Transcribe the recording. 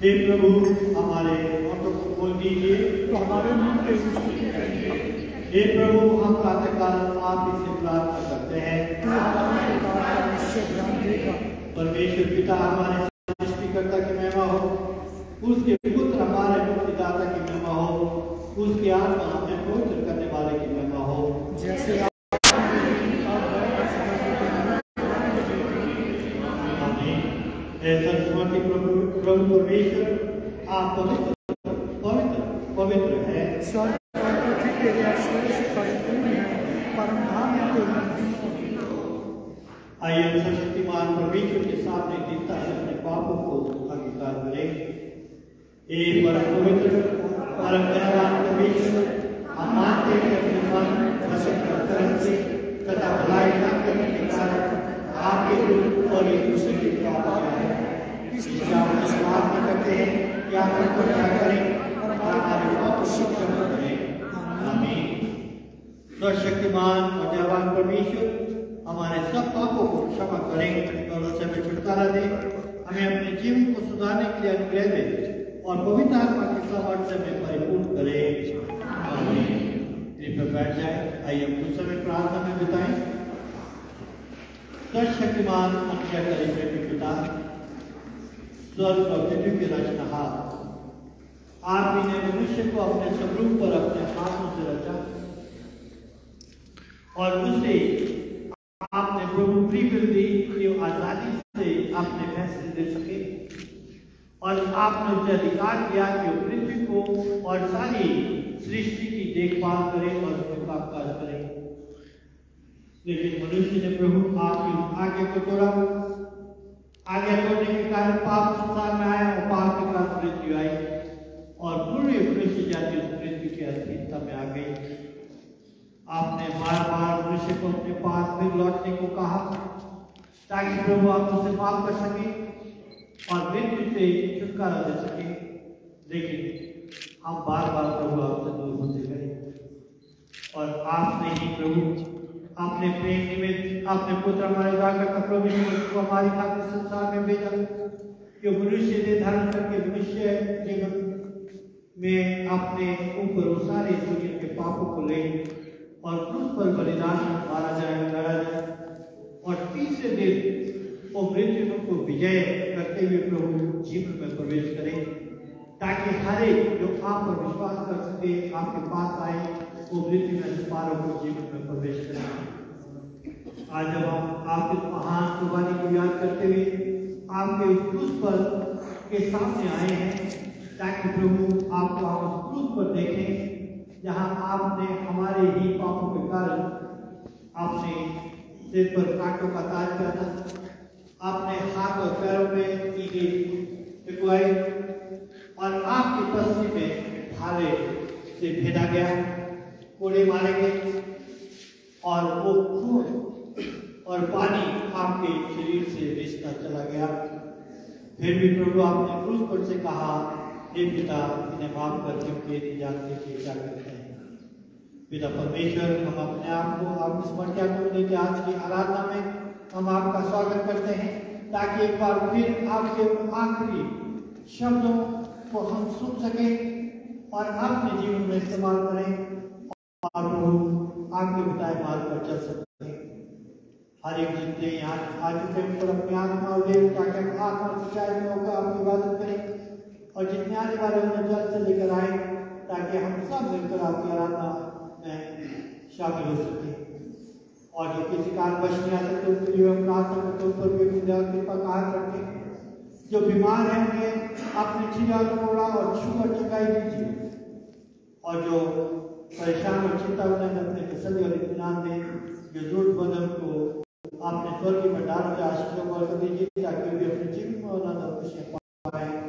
اے پربھو ہمارے آنکھوں کو کھول دیجیے تو ہمارے منہ کے اے پربھو ہم پراتے کال آپ اس سے پرارتھنا کرتے ہیں۔ پرمیشور پتا ہمارے سرشٹی کرتا کی مہما ہو اس کے پتر ہمارے مکتی داتا کی مہما ہو اس کے آتما ہمیں پوتر کرنے والے کی مہما ہو جیسے ایسا سمجھ کے پربھو سامنے دیکھتا ہے اپنے پاپوں کو شکمان میں بتا پتا پتو کی رچنا آپ نے منشی کو اپنے سب روپ پر اپنے اور اسے آپ نے پروپری دی کہ آزادی سے اپنے فیصلے لے سکے۔ اور آپ نے اسے ادھکار دیا کہ پرتھوی کو اور ساری سرشتی کی دیکھ بھال کرے اور اس کو کام کاج کرے۔ لیکن منشیہ جی نے پربھو آپ کی آگے کو توڑا۔ آگے توڑنے کے کارن پاپ کو اپنے پاس پھر لوٹنے کو کہا تاکہ پربھو آپ اسے معاف کر سکیں اور دن مجھ سے چھٹکارا دے سکیں لیکن ہم بار بار پربھو آپ سے دور ہوتے گئے۔ اور آپ نے ہی پربھو اپنے پریم نمت اپنے پتر ہمارے راگر کپڑوں میں کو ہماری خاطر سنسار میں بھیجا کہ منشیہ نے دھرم کر کے منشیہ جگہ میں اپنے اوپر سارے دنیا کے پاپوں کو لے اور کچھ پر بلیدان مارا جائے مارا جائے اور تیسرے دن آپریشنوں کو وجے کرتے ہوئے پربھو جیون میں پرویش کریں تاکہ ہر ایک جو آپ پر وشواس کر سکے، آپ کے پاس آئے آپریشن میں سپاروں کو جیون میں پرویش کریں۔ آج جب آپ آپ اس مہان قربانی کو یاد کرتے ہوئے آپ کے اس کچھ پر کے سامنے آئے ہیں، تاکہ پربھو آپ کو ہم اس کچھ پر دیکھیں، جہاں آپ نے ہمارے ہی پاؤں پکارا آپ نے سر پر کانٹوں کا تاج پہنا آپ نے ہاتھ اور پیروں میں کی گئی ٹکوائے اور آپ کی پسلی میں بھالے سے بھیجا گیا۔ کوڑے مارے گئے اور وہ خون اور پانی آپ کے شریر سے رشتہ چلا گیا۔ پھر بھی پربھو آپ نے کروز پر سے کہا، اے پتا، انہیں معاف کر کیونکہ نہیں جانتے کہ کیا کریں پتا پرمیشور ہم اپنے آپ کو ہم اسمرتیا کو لے کے آج کی آرادنا میں ہم آپ کا سواگت کرتے ہیں تاکہ ایک بار پھر آپ کے آخری شبدوں کو ہم سن سکیں اور اپنے جیون میں استعمال کریں اور آپ کے بتائے مال پر چل سکتے ہر ایک جتنے یہاں آ چکے ہیں اور اپنے آتما ادیو تاکہ آتما سچائی میں ہوگا آپ کی عبادت کریں اور جتنے آنے والے انہیں جل سے لے کر آئیں تاکہ ہم سب مل کر آپ کی آرادنا میں شامل ہو سکے اور جو کسی کار بچ نہیں آ سکتے ان کے لیے ہم رات کے ان پر بھی خدا کرپا کہا کرتے ہیں۔ جو بیمار ہیں انہیں اپنی چیزوں کو موڑا اور چھو کر چکائی دیجیے۔ اور جو پریشان اور چنتا انہیں اپنے تسلی اور اطمینان دیں۔ جو ضرورت مند ان کو آپ نے سور کی مٹار کے عاشقوں کو دیجیے، تاکہ وہ اپنے جیون میں اور زیادہ خوشیاں پائیں